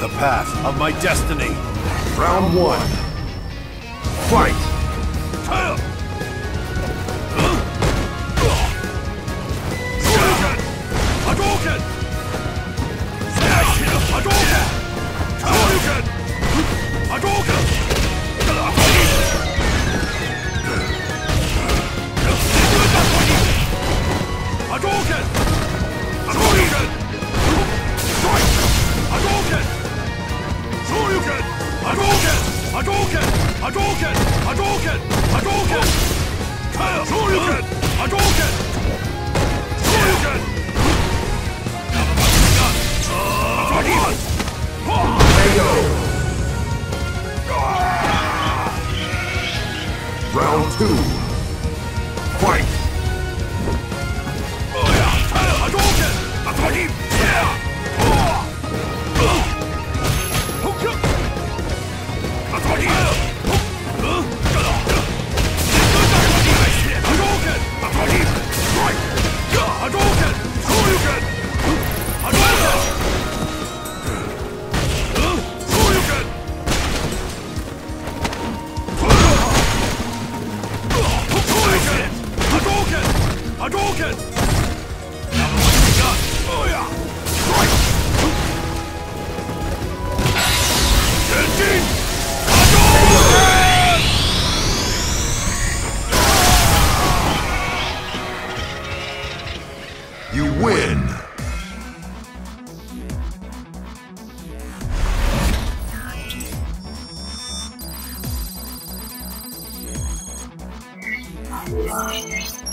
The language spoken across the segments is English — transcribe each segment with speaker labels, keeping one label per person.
Speaker 1: The path of my destiny.
Speaker 2: Round one. Fight!
Speaker 1: Hadouken! Hadouken!
Speaker 2: You win! Another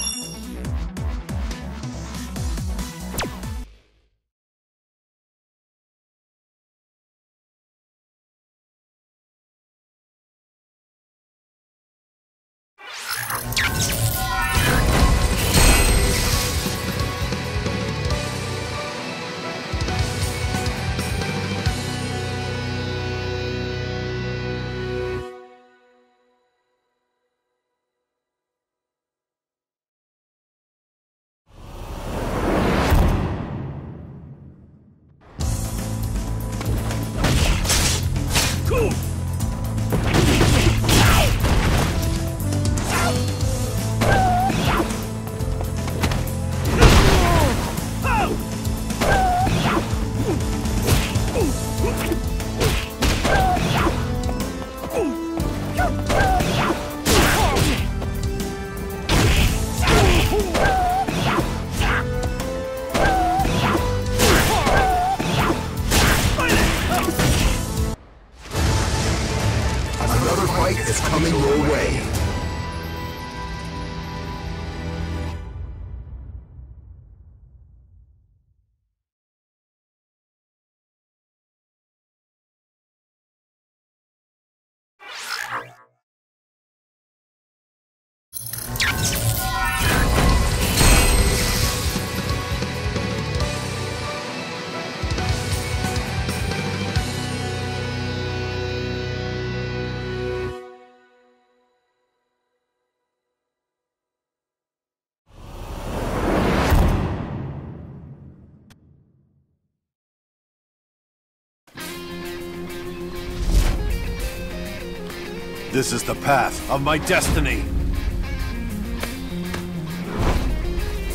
Speaker 1: This is the path of my destiny.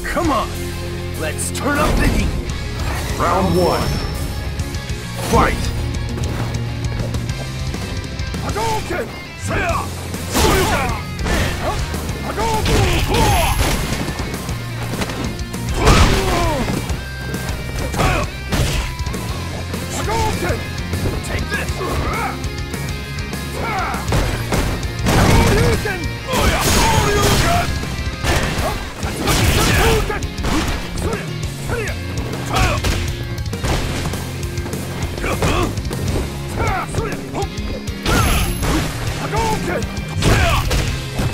Speaker 1: Come on, let's turn up the heat.
Speaker 2: Round one. Fight!
Speaker 1: Hadouken! Seiya! Hadouken! Hadouken!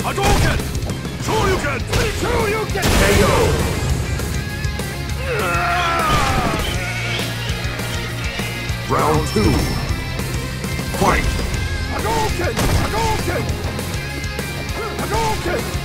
Speaker 1: Hadouken! Shoryuken! Shoryuken!
Speaker 2: KO! Round two. Fight!
Speaker 1: Hadouken! Hadouken! Hadouken!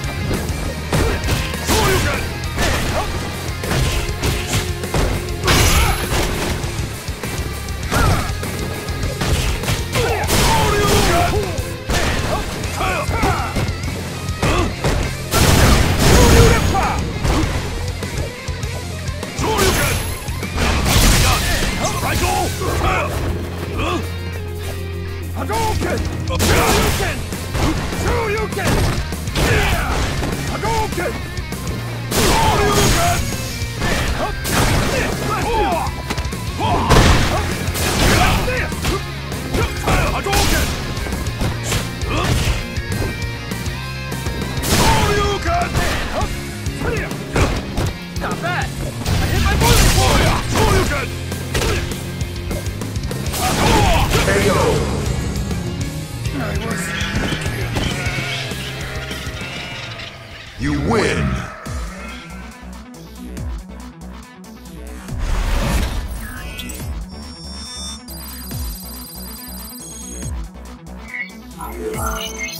Speaker 3: Bye.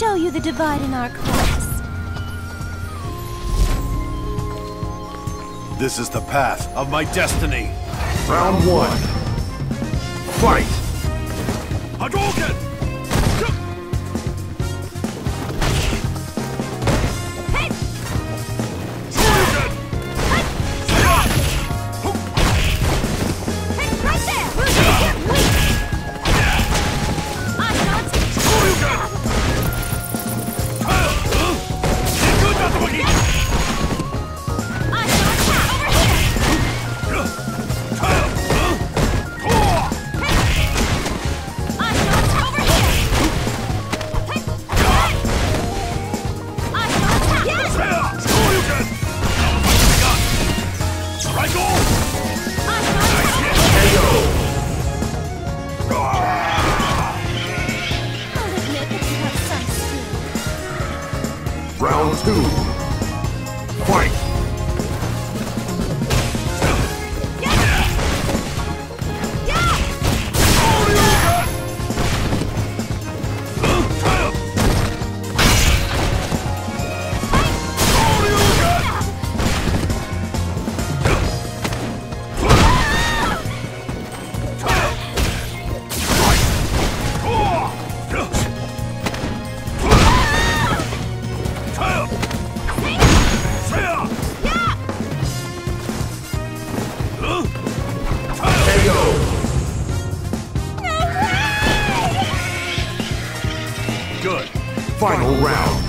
Speaker 3: show you the divide in our class.
Speaker 1: This is the path of my destiny.
Speaker 2: Round one. Fight!
Speaker 1: Hadouken!
Speaker 2: Fight! round.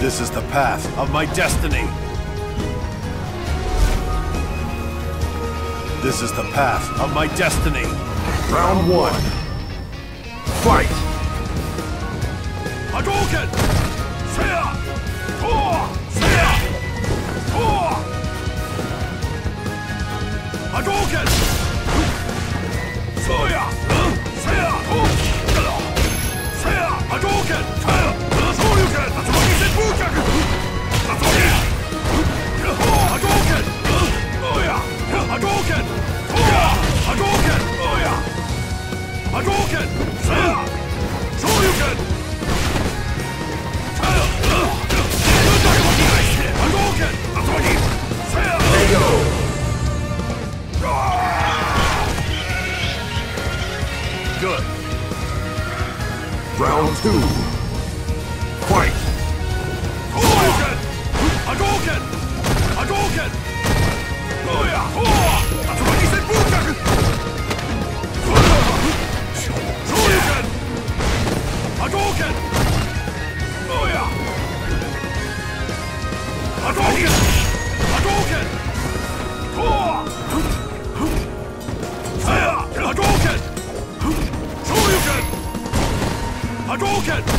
Speaker 1: This is the path of my destiny. This is the path of my destiny.
Speaker 2: Round one. Fight!
Speaker 1: Hadouken! Seya! Tor! Seya! Tor! Hadouken! Soya! Seya! Seya! Good.
Speaker 2: Round two. Fight!
Speaker 1: Shoryuken! Hadouken! Oya! Hadouken! Hadouken! Tor! Hadouken! Hadouken!